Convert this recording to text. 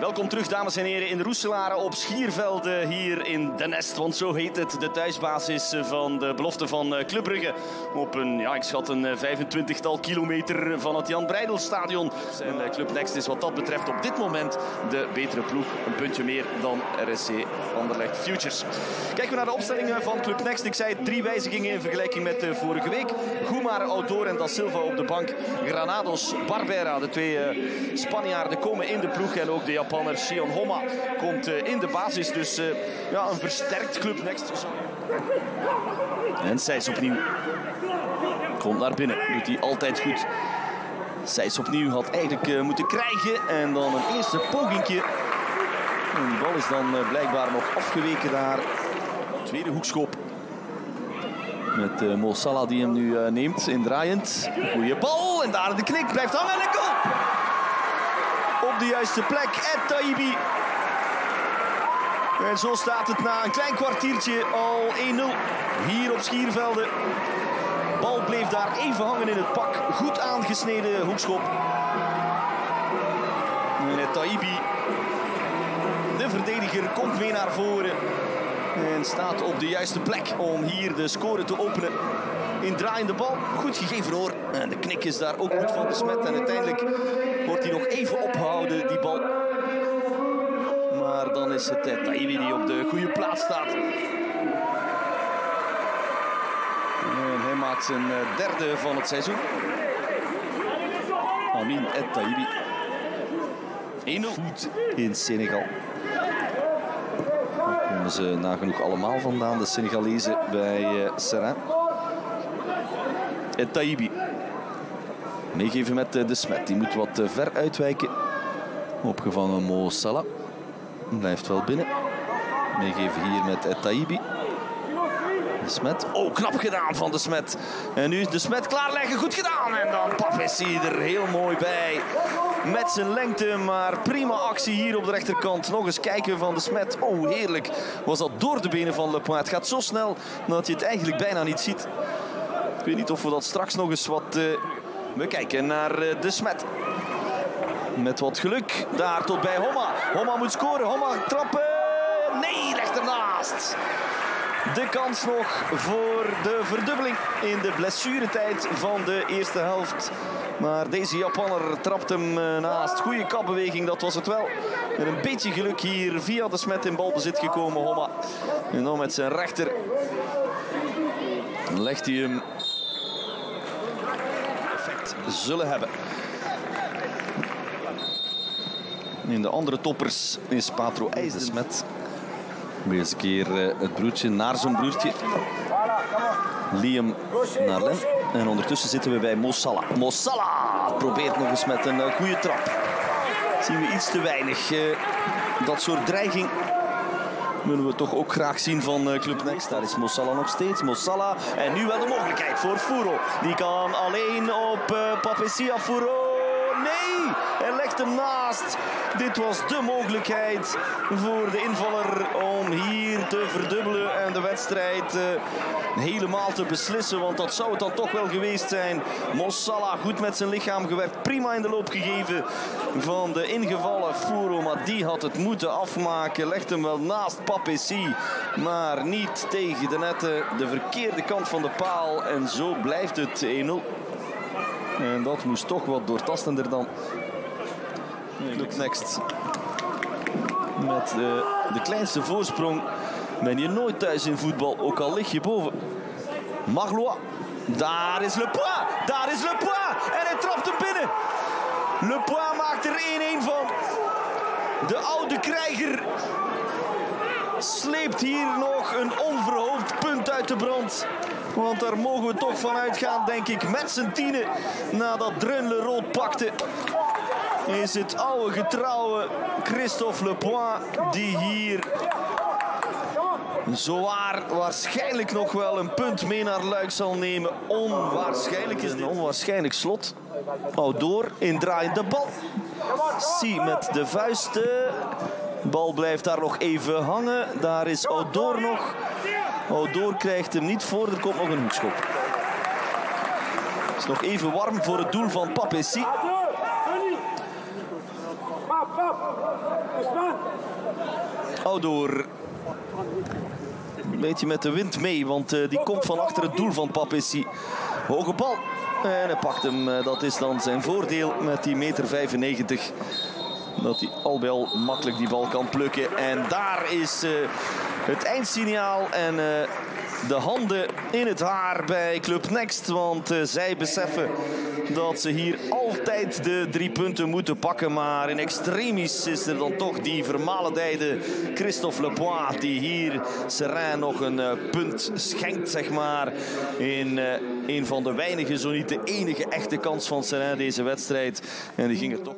Welkom terug, dames en heren, in de Roeselare op Schiervelde hier in De Nest. Want zo heet het, de thuisbasis van de belofte van eh, Club Brugge. Op een, ja, ik schat een 25-tal kilometer van het Jan Breidelstadion. En eh, Club Next is wat dat betreft op dit moment de betere ploeg. Een puntje meer dan RSC Anderlecht Futures. Kijken we naar de opstellingen van Club Next. Ik zei drie wijzigingen in vergelijking met vorige week. Goemar, Outdoor en Da Silva op de bank. Granados, Barbera, de twee Spanjaarden komen in de ploeg. En ook de Japanner Sion Homa komt eh, in de basis. Dus eh, ja, een versterkt club next. En Seys opnieuw. Komt naar binnen. Doet hij altijd goed. Seys opnieuw had eigenlijk uh, moeten krijgen. En dan een eerste pogingje. En die bal is dan uh, blijkbaar nog afgeweken daar. Tweede hoekschop. Met uh, die hem nu neemt. Indraaiend. Goeie bal. En daar de knik. Blijft hangen. En goal op de juiste plek. Ed Taibi. En zo staat het na een klein kwartiertje al 1-0 hier op Schiervelde. Bal bleef daar even hangen in het pak. Goed aangesneden hoekschop. En Taibi, de verdediger, komt mee naar voren. En staat op de juiste plek om hier de score te openen. In draaiende bal. Goed gegeven hoor. En de knik is daar ook goed van de smet. En uiteindelijk wordt hij nog even opgehouden, die bal. Maar dan is het eh, Taibi die op de goede plaats staat. Hij maakt zijn eh, derde van het seizoen. Amin et Taibi. 1-0 voet in Senegal. Komen ze nagenoeg allemaal vandaan, de Senegalezen bij uh, Serrain. Et Taibi. Meegeven met de Smet. Die moet wat ver uitwijken. Opgevangen Mo Salah. Blijft wel binnen. Meegeven hier met Et Taibi. De Smet. Oh, knap gedaan van de Smet. En nu de Smet klaarleggen. Goed gedaan. En dan Pap is hij er heel mooi bij. Met zijn lengte, maar prima actie hier op de rechterkant. Nog eens kijken van de Smet. Oh, heerlijk. Was dat door de benen van Le Point. Het gaat zo snel dat je het eigenlijk bijna niet ziet. Weet niet of we dat straks nog eens wat... Uh, we kijken naar uh, de Smet. Met wat geluk daar tot bij Homma. Homma moet scoren. Homma trappen. Nee, legt ernaast. De kans nog voor de verdubbeling in de blessuretijd van de eerste helft. Maar deze Japanner trapt hem eh, naast. Goede kapbeweging, dat was het wel. Een beetje geluk hier via de smet in balbezit gekomen, Homma. En dan met zijn rechter legt hij hem zullen hebben. In de andere toppers is Patro IJsdersmet. Deze keer het broertje naar zijn broertje. Liam naar Len. En ondertussen zitten we bij Mossala. Mossala probeert nog eens met een goede trap. Zien we iets te weinig. Dat soort dreiging willen we toch ook graag zien van Club Next. Daar is Mossala nog steeds. Mossala. En nu wel de mogelijkheid voor Furo. Die kan alleen op uh, Papesia Furo. Nee, hij legt hem naast. Dit was de mogelijkheid voor de invaller om hier te verdubbelen en de wedstrijd uh, helemaal te beslissen. Want dat zou het dan toch wel geweest zijn. Mossala goed met zijn lichaam gewerkt. Prima in de loop gegeven van de ingevallen Furo. Maar die had het moeten afmaken. Legt hem wel naast Papessi. Maar niet tegen de netten. De verkeerde kant van de paal. En zo blijft het 1-0. En dat moest toch wat doortastender dan. Club Next. Met de, de kleinste voorsprong ben je nooit thuis in voetbal, ook al lig je boven. Maglois. Daar is Le Point. Daar is Le Point. En hij trapt hem binnen. Le Point maakt er 1-1 van. De oude krijger sleept hier nog een onverhoogd punt uit de brand. Want daar mogen we toch van uitgaan, denk ik, met z'n tienen. Nadat Drunle rood pakte. Is het oude getrouwe Christophe Le Point die hier zowaar waarschijnlijk nog wel een punt mee naar Luik zal nemen. Onwaarschijnlijk is een onwaarschijnlijk slot. Outdoor in draaiende bal. Zie met de vuisten. De bal blijft daar nog even hangen. Daar is Outdoor nog. Outdoor krijgt hem niet voor. Er komt nog een hoekschop. Het is nog even warm voor het doel van Papessi. Oudoor. Een beetje met de wind mee, want uh, die komt van achter het doel van Papissi. Hoge bal. En hij pakt hem. Uh, dat is dan zijn voordeel met die meter 95. Dat hij al al makkelijk die bal kan plukken. En daar is uh, het eindsignaal. En de handen in het haar bij Club Next. Want uh, zij beseffen dat ze hier altijd de drie punten moeten pakken. Maar in extremis is er dan toch die vermalendijde Christophe Lepoix. Die hier Serrain nog een uh, punt schenkt, zeg maar. In uh, een van de weinige, zo niet de enige echte kans van Serrain deze wedstrijd. En die ging er toch...